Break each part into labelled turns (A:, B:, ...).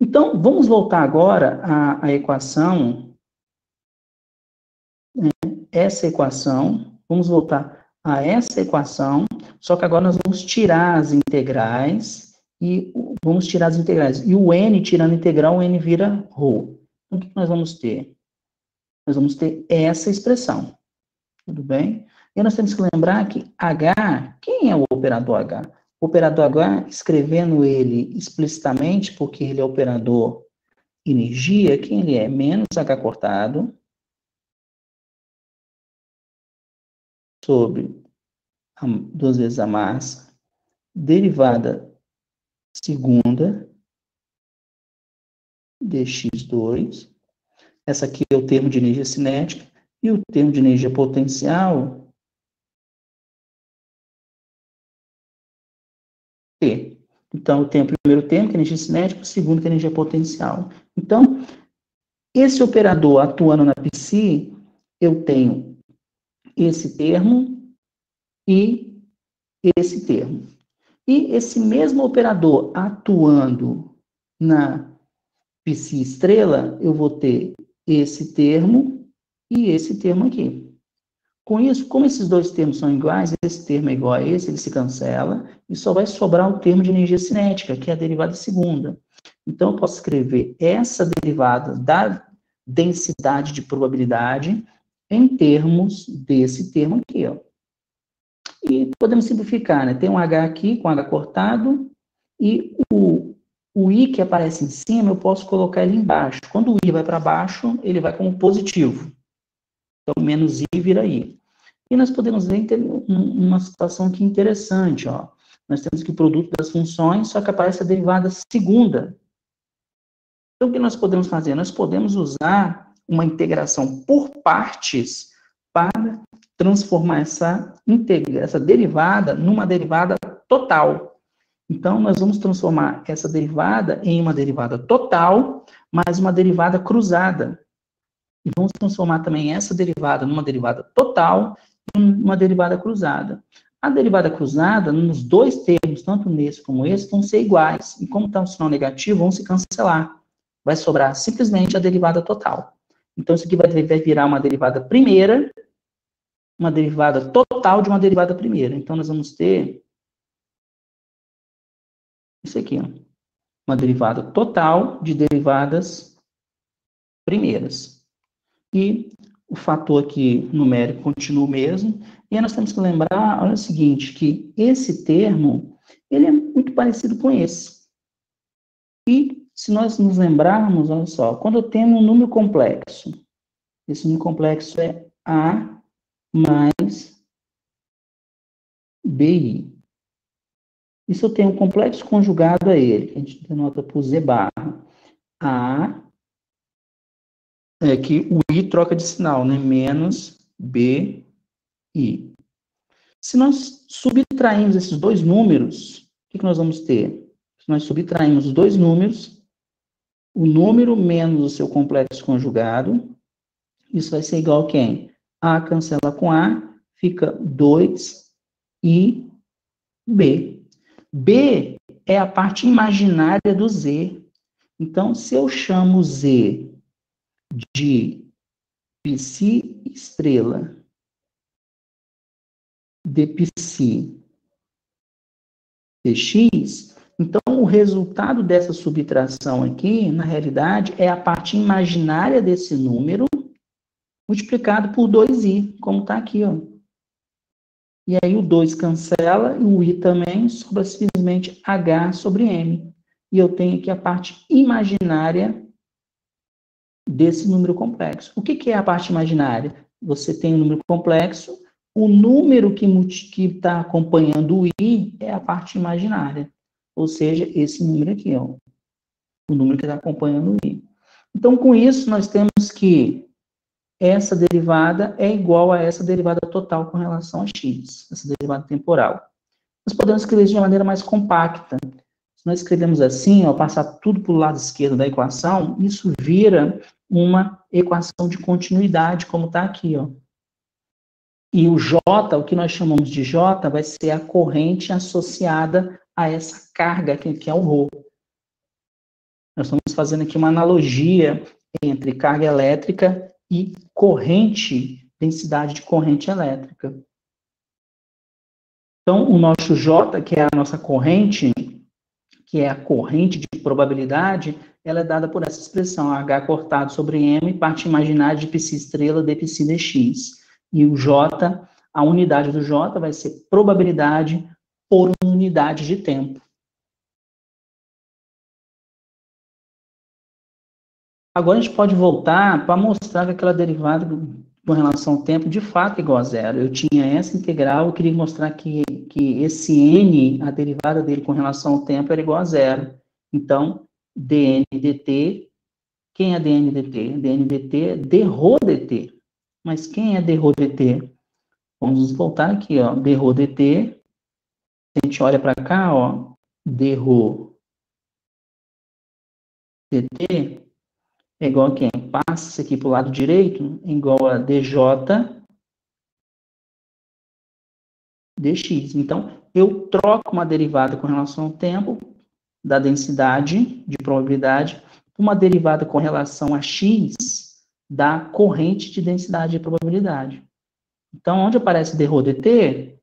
A: Então, vamos voltar agora à, à equação, né? essa equação, vamos voltar a essa equação, só que agora nós vamos tirar as integrais, e vamos tirar as integrais. E o n, tirando integral, o n vira ρ. Então, o que nós vamos ter? Nós vamos ter essa expressão. Tudo bem? E nós temos que lembrar que H, quem é o operador H? Operador H, escrevendo ele explicitamente, porque ele é operador energia, quem ele é? Menos H cortado sobre duas vezes a massa, derivada segunda dx2. Essa aqui é o termo de energia cinética. E o termo de energia potencial T. Então, tem o primeiro termo, que é energia cinética, o segundo, que é energia potencial. Então, esse operador atuando na PC, eu tenho esse termo e esse termo. E esse mesmo operador atuando na PC estrela, eu vou ter esse termo e esse termo aqui. Com isso, como esses dois termos são iguais, esse termo é igual a esse, ele se cancela, e só vai sobrar o termo de energia cinética, que é a derivada segunda. Então, eu posso escrever essa derivada da densidade de probabilidade em termos desse termo aqui, ó. E podemos simplificar, né? Tem um H aqui, com H cortado, e o, o I que aparece em cima, eu posso colocar ele embaixo. Quando o I vai para baixo, ele vai como positivo. Então, menos I vira I. E nós podemos ver uma situação aqui interessante, ó. Nós temos aqui o produto das funções, só que aparece a derivada segunda. Então, o que nós podemos fazer? Nós podemos usar uma integração por partes para transformar essa, essa derivada numa derivada total. Então, nós vamos transformar essa derivada em uma derivada total, mais uma derivada cruzada. E vamos transformar também essa derivada numa derivada total numa derivada cruzada. A derivada cruzada, nos dois termos, tanto nesse como esse, vão ser iguais. E como está um sinal negativo, vão se cancelar. Vai sobrar simplesmente a derivada total. Então, isso aqui vai virar uma derivada primeira, uma derivada total de uma derivada primeira. Então, nós vamos ter isso aqui, ó. uma derivada total de derivadas primeiras. E o fator aqui numérico continua o mesmo. E nós temos que lembrar, olha o seguinte, que esse termo, ele é muito parecido com esse. E se nós nos lembrarmos, olha só, quando eu tenho um número complexo, esse número complexo é A mais BI. E se eu tenho um complexo conjugado a ele, que a gente denota por Z barra, A é que o i troca de sinal, né? Menos b i. Se nós subtrairmos esses dois números, o que, que nós vamos ter? Se nós subtrairmos os dois números, o número menos o seu complexo conjugado, isso vai ser igual a quem? A cancela com A, fica 2 e B. B é a parte imaginária do Z. Então, se eu chamo Z de psi estrela de psi dx, então o resultado dessa subtração aqui, na realidade, é a parte imaginária desse número multiplicado por 2i, como está aqui, ó. E aí o 2 cancela e o i também sobra simplesmente h sobre m. E eu tenho aqui a parte imaginária desse número complexo. O que, que é a parte imaginária? Você tem um número complexo, o número que está acompanhando o i é a parte imaginária. Ou seja, esse número aqui, ó, o número que está acompanhando o i. Então, com isso, nós temos que essa derivada é igual a essa derivada total com relação a x, essa derivada temporal. Nós podemos escrever de uma maneira mais compacta. Se nós escrevemos assim, ao passar tudo para o lado esquerdo da equação, isso vira uma equação de continuidade, como está aqui, ó. E o J, o que nós chamamos de J, vai ser a corrente associada a essa carga que, que é o ρ. Nós estamos fazendo aqui uma analogia entre carga elétrica e corrente, densidade de corrente elétrica. Então, o nosso J, que é a nossa corrente, que é a corrente de probabilidade, ela é dada por essa expressão, H cortado sobre M, parte imaginária de psi estrela de psi dx. E o J, a unidade do J vai ser probabilidade por unidade de tempo. Agora a gente pode voltar para mostrar que aquela derivada com relação ao tempo de fato é igual a zero. Eu tinha essa integral, eu queria mostrar que, que esse n, a derivada dele com relação ao tempo, era igual a zero. Então, dn dt, quem é dn dt? dn dt é d rho dt. Mas quem é d rho dt? Vamos voltar aqui, ó, d rho dt. A gente olha para cá, ó, d rho dt é igual a quem? Passa aqui para o lado direito, igual a dj dx. Então, eu troco uma derivada com relação ao tempo da densidade de probabilidade uma derivada com relação a x da corrente de densidade de probabilidade. Então, onde aparece dρ dt,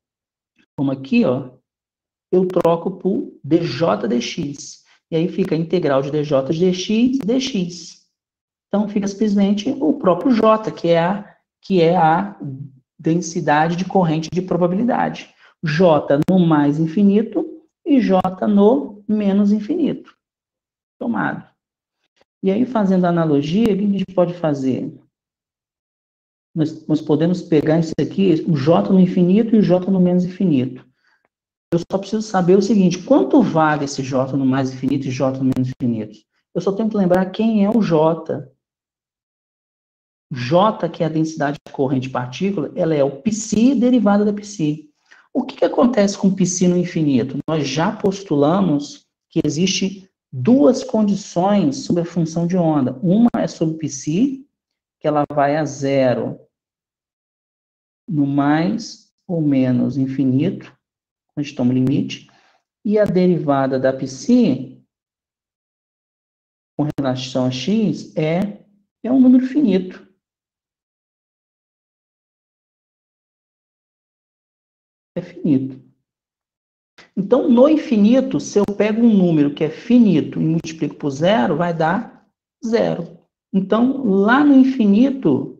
A: como aqui, ó, eu troco por dj dx. E aí fica a integral de dj dx dx. Então, fica simplesmente o próprio j, que é a, que é a densidade de corrente de probabilidade. j no mais infinito e j no menos infinito. Tomado. E aí, fazendo analogia, o que a gente pode fazer? Nós, nós podemos pegar isso aqui, o j no infinito e o j no menos infinito. Eu só preciso saber o seguinte, quanto vale esse j no mais infinito e j no menos infinito? Eu só tenho que lembrar quem é o j. J, que é a densidade de corrente de partícula, ela é o psi derivada da psi. O que, que acontece com piscina infinito? Nós já postulamos que existe duas condições sobre a função de onda. Uma é sobre psi, que ela vai a zero no mais ou menos infinito, a gente toma o limite, e a derivada da psi com relação a x é, é um número finito. É finito. Então, no infinito, se eu pego um número que é finito e multiplico por zero, vai dar zero. Então, lá no infinito,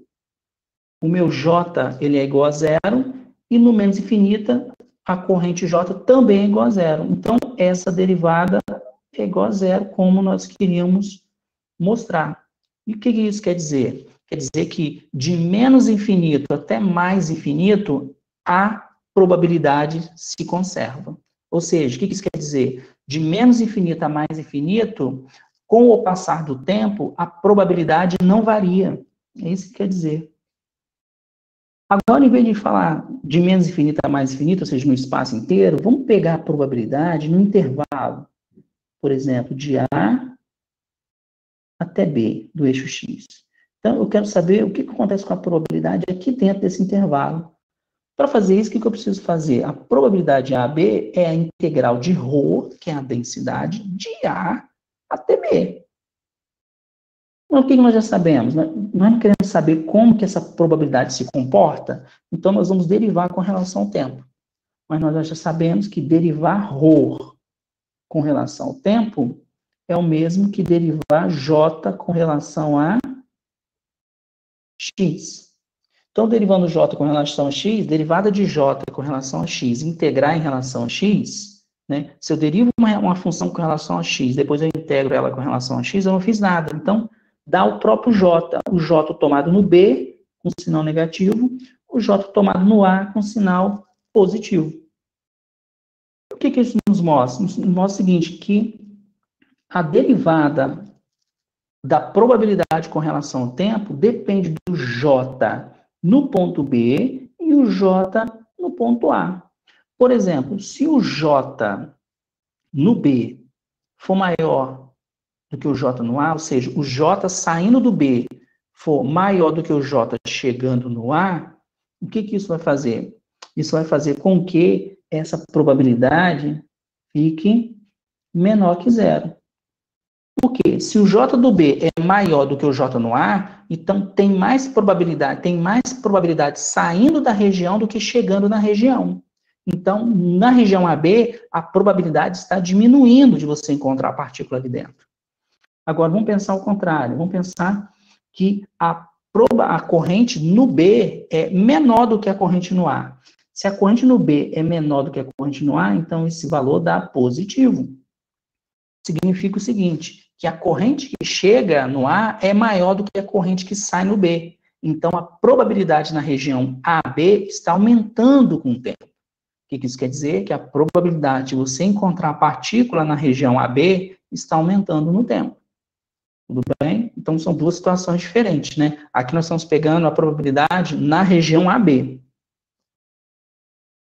A: o meu j ele é igual a zero, e no menos infinita, a corrente j também é igual a zero. Então, essa derivada é igual a zero, como nós queríamos mostrar. E o que isso quer dizer? Quer dizer que de menos infinito até mais infinito, a probabilidade se conserva. Ou seja, o que isso quer dizer? De menos infinito a mais infinito, com o passar do tempo, a probabilidade não varia. É isso que quer dizer. Agora, em vez de falar de menos infinito a mais infinito, ou seja, no espaço inteiro, vamos pegar a probabilidade no intervalo, por exemplo, de A até B do eixo X. Então, eu quero saber o que acontece com a probabilidade aqui dentro desse intervalo. Para fazer isso, o que eu preciso fazer? A probabilidade AB é a integral de ρ, que é a densidade, de A até B. O que nós já sabemos? Nós não queremos saber como que essa probabilidade se comporta, então nós vamos derivar com relação ao tempo. Mas nós já sabemos que derivar ρ com relação ao tempo é o mesmo que derivar J com relação a x. Então, derivando j com relação a x, derivada de j com relação a x, integrar em relação a x, né? Se eu derivo uma, uma função com relação a x, depois eu integro ela com relação a x, eu não fiz nada. Então, dá o próprio j. O j tomado no b, com sinal negativo, o j tomado no a, com sinal positivo. O que, que isso nos mostra? Nos mostra o seguinte, que a derivada da probabilidade com relação ao tempo depende do j no ponto B e o J no ponto A. Por exemplo, se o J no B for maior do que o J no A, ou seja, o J saindo do B for maior do que o J chegando no A, o que, que isso vai fazer? Isso vai fazer com que essa probabilidade fique menor que zero. Por quê? Se o J do B é maior do que o J no A, então tem mais probabilidade, tem mais probabilidade saindo da região do que chegando na região. Então, na região AB, a probabilidade está diminuindo de você encontrar a partícula ali dentro. Agora, vamos pensar o contrário. Vamos pensar que a, a corrente no B é menor do que a corrente no A. Se a corrente no B é menor do que a corrente no A, então esse valor dá positivo. Significa o seguinte, que a corrente que chega no A é maior do que a corrente que sai no B. Então, a probabilidade na região AB está aumentando com o tempo. O que isso quer dizer? Que a probabilidade de você encontrar a partícula na região AB está aumentando no tempo. Tudo bem? Então, são duas situações diferentes, né? Aqui nós estamos pegando a probabilidade na região AB.